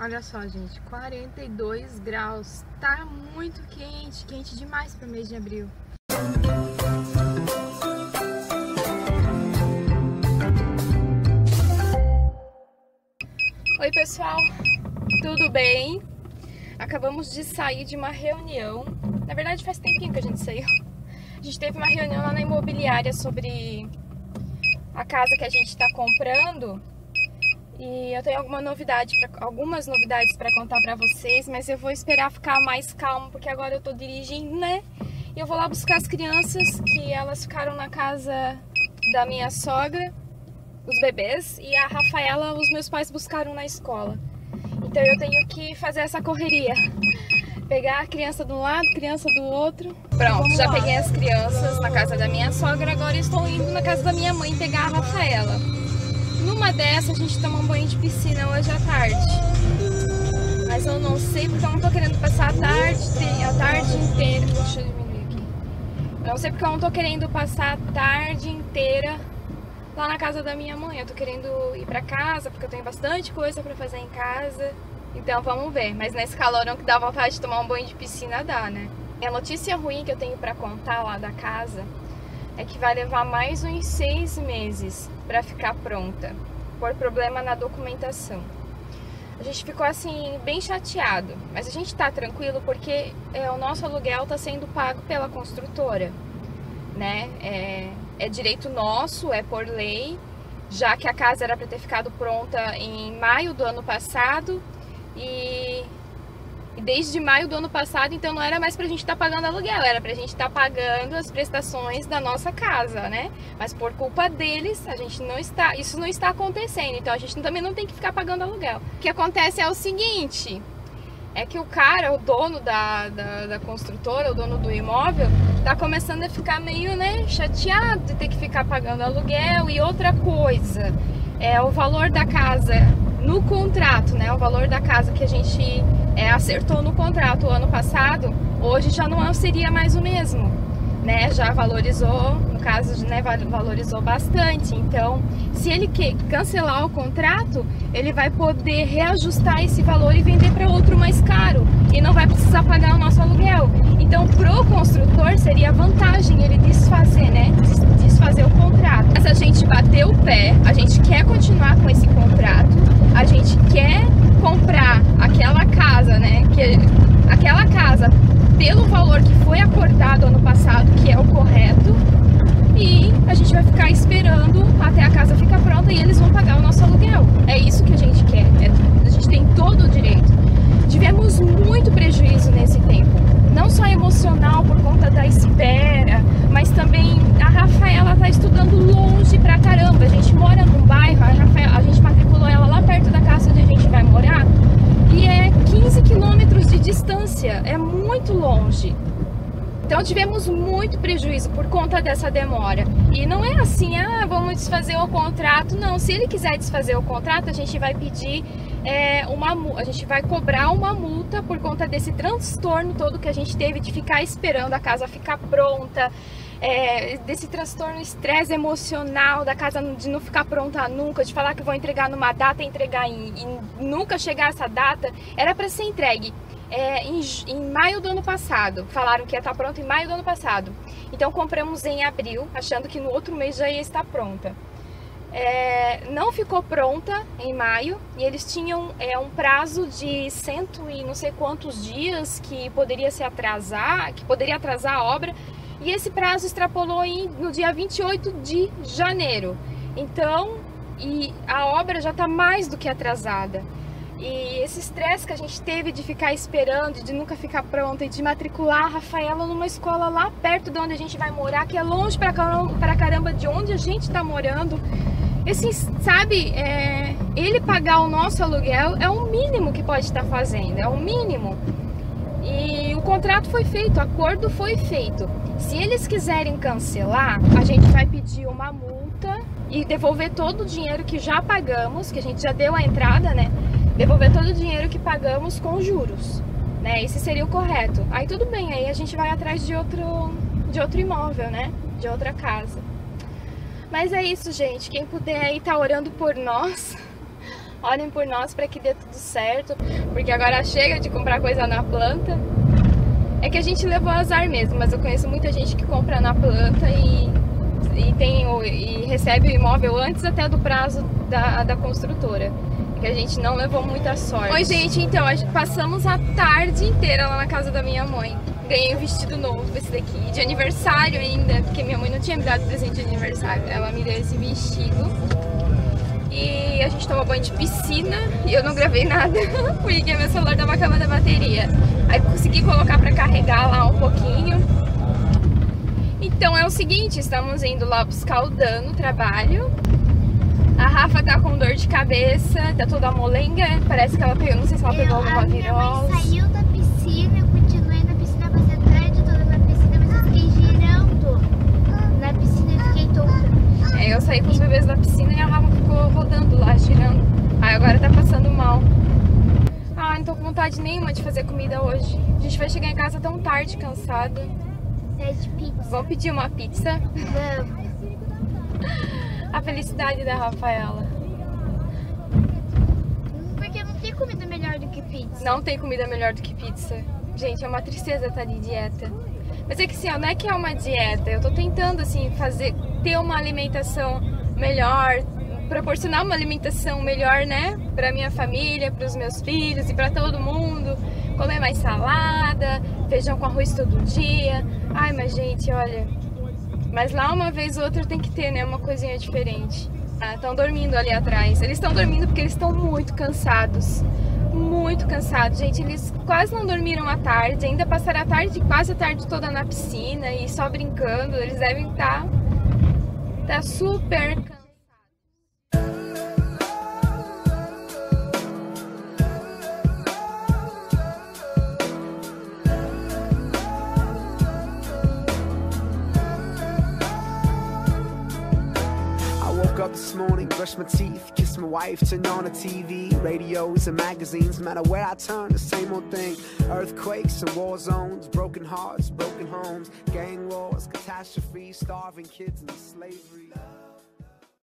Olha só, gente, 42 graus. Tá muito quente, quente demais para o mês de abril. Oi, pessoal. Tudo bem? Acabamos de sair de uma reunião. Na verdade, faz tempinho que a gente saiu. A gente teve uma reunião lá na imobiliária sobre a casa que a gente está comprando e eu tenho alguma novidade pra, algumas novidades para contar para vocês, mas eu vou esperar ficar mais calmo porque agora eu tô dirigindo, né? E eu vou lá buscar as crianças que elas ficaram na casa da minha sogra, os bebês, e a Rafaela os meus pais buscaram na escola. Então eu tenho que fazer essa correria. Pegar a criança de um lado, criança do outro. Pronto, já peguei as crianças na casa da minha sogra, agora estou indo na casa da minha mãe pegar a Rafaela. Numa dessas a gente toma um banho de piscina hoje à tarde. Mas eu não sei porque eu não tô querendo passar a tarde, a tarde inteira. Deixa eu diminuir aqui. Eu não sei porque eu não tô querendo passar a tarde inteira lá na casa da minha mãe. Eu tô querendo ir pra casa porque eu tenho bastante coisa pra fazer em casa. Então vamos ver. Mas nesse calorão que dá vontade de tomar um banho de piscina dá, né? A notícia ruim que eu tenho pra contar lá da casa é que vai levar mais uns seis meses para ficar pronta, por problema na documentação. A gente ficou assim bem chateado, mas a gente está tranquilo porque é, o nosso aluguel está sendo pago pela construtora, né? É, é direito nosso, é por lei, já que a casa era para ter ficado pronta em maio do ano passado e desde maio do ano passado, então não era mais pra gente estar tá pagando aluguel, era pra gente estar tá pagando as prestações da nossa casa, né? Mas por culpa deles, a gente não está, isso não está acontecendo. Então a gente também não tem que ficar pagando aluguel. O que acontece é o seguinte, é que o cara, o dono da, da, da construtora, o dono do imóvel, tá começando a ficar meio, né, chateado de ter que ficar pagando aluguel e outra coisa, é o valor da casa no contrato, né, o valor da casa que a gente é, acertou no contrato o ano passado, hoje já não seria mais o mesmo, né? Já valorizou, no caso, né, valorizou bastante. Então, se ele cancelar o contrato, ele vai poder reajustar esse valor e vender para outro mais caro e não vai precisar pagar o nosso aluguel. Então, pro construtor seria vantagem ele desfazer, né? Desfazer o contrato. Mas a gente bateu o pé, a gente quer continuar com esse contrato, a gente quer comprar aquela Que aquela casa pelo valor que foi acordado ano passado, que é o correto, e a gente vai ficar esperando até a casa ficar pronta e eles vão pagar o nosso aluguel. É isso que a gente quer. É, a gente tem todo o direito. Tivemos muito prejuízo nesse tempo, não só emocional por conta da espera, mas também a Rafaela está estudando longe pra caramba. A gente mora num bairro, a, Rafaela, a gente matriculou ela lá perto da casa onde a gente vai morar e é 15 quilômetros de distância, é muito longe. Então tivemos muito prejuízo por conta dessa demora. E não é assim, ah, vamos desfazer o contrato. Não, se ele quiser desfazer o contrato, a gente vai pedir é, uma a gente vai cobrar uma multa por conta desse transtorno todo que a gente teve de ficar esperando a casa ficar pronta é, desse transtorno, estresse emocional da casa de não ficar pronta nunca, de falar que vou entregar numa data entregar em, e nunca chegar essa data, era para ser entregue é, em, em, maio do ano passado. Falaram que ia estar pronto em maio do ano passado. Então compramos em abril, achando que no outro mês já ia estar pronta. É, não ficou pronta em maio e eles tinham é, um prazo de cento e não sei quantos dias que poderia se atrasar, que poderia atrasar a obra e esse prazo extrapolou em, no dia 28 de janeiro. Então, e a obra já está mais do que atrasada. E esse estresse que a gente teve de ficar esperando, de nunca ficar pronta e de matricular a Rafaela numa escola lá perto de onde a gente vai morar, que é longe pra caramba, de onde a gente está morando. Esse, sabe, é, ele pagar o nosso aluguel é o mínimo que pode estar fazendo, é o mínimo. E o contrato foi feito, o acordo foi feito. Se eles quiserem cancelar, a gente vai pedir uma multa e devolver todo o dinheiro que já pagamos, que a gente já deu a entrada, né? Devolver todo o dinheiro que pagamos com juros, né? Esse seria o correto. Aí tudo bem, aí a gente vai atrás de outro, de outro imóvel, né? De outra casa. Mas é isso, gente. Quem puder aí tá orando por nós. Orem por nós para que dê tudo certo, porque agora chega de comprar coisa na planta. É que a gente levou azar mesmo, mas eu conheço muita gente que compra na planta e, e, tem, e recebe o imóvel antes até do prazo da, da construtora. Que a gente não levou muita sorte. Oi, gente, então, passamos a tarde inteira lá na casa da minha mãe. Ganhei um vestido novo, esse daqui, de aniversário ainda, porque minha mãe não tinha me dado presente de aniversário. Ela me deu esse vestido. E a gente tomou banho de piscina e eu não gravei nada, porque meu celular tava acabando a bateria. Aí consegui colocar pra carregar lá um pouquinho. Então é o seguinte, estamos indo lá buscar o Dan no trabalho. A Rafa tá com dor de cabeça, tá toda molenga, parece que ela pegou, não sei se ela pegou alguma virose. saiu da piscina, eu continuei na piscina, passei a tarde toda na piscina, mas eu fiquei girando na piscina fiquei tonta. É, eu saí com os bebês da piscina e a Rafa ficou rodando lá, girando. Aí agora tá passando mal. Ah, não tô com vontade nenhuma de fazer comida hoje. A gente vai chegar em casa tão tarde, cansada. Pede pizza. Vamos pedir uma pizza? Vamos. A felicidade da Rafaela. Porque não tem comida melhor do que pizza. Não tem comida melhor do que pizza. Gente, é uma tristeza estar de dieta. Mas é que assim, não é que é uma dieta. Eu tô tentando assim fazer ter uma alimentação melhor, proporcionar uma alimentação melhor, né, para minha família, para os meus filhos e para todo mundo. Comer mais salada, feijão com arroz todo dia. Ai, mas gente, olha, mas lá uma vez ou outra tem que ter, né? Uma coisinha diferente. Estão ah, dormindo ali atrás. Eles estão dormindo porque eles estão muito cansados. Muito cansados, gente. Eles quase não dormiram à tarde. Ainda passaram a tarde, quase a tarde toda na piscina e só brincando. Eles devem estar tá, tá super cansados. Brush my teeth, kiss my wife, turn on the TV, radios and magazines. No matter where I turn, the same old thing. Earthquakes and war zones, broken hearts, broken homes, gang wars, catastrophes, starving kids and slavery.